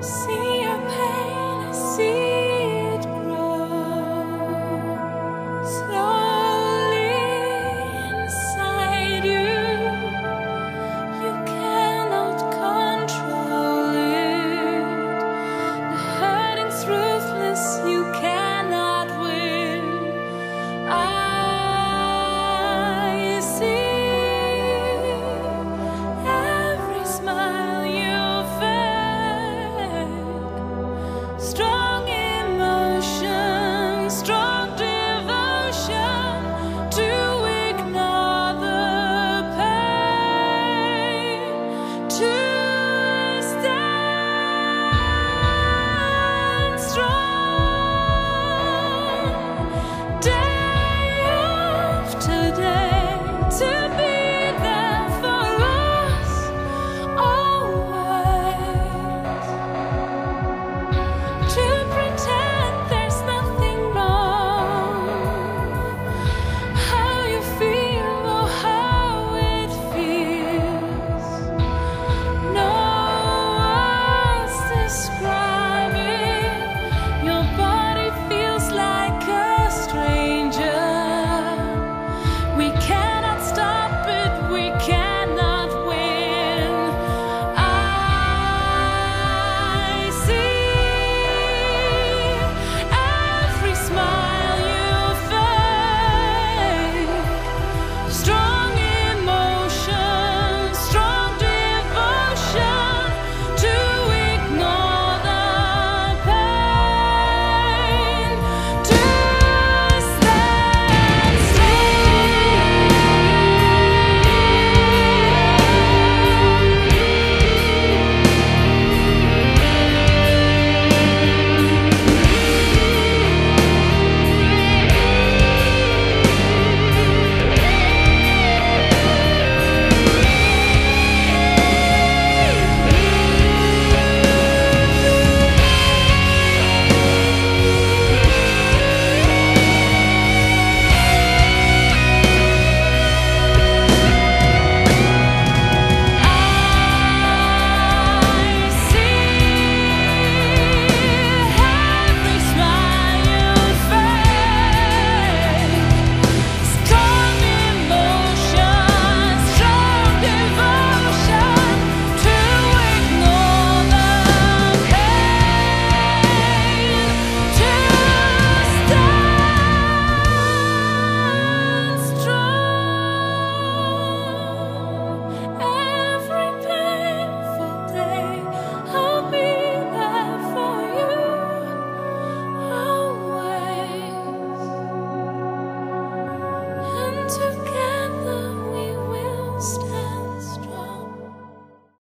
See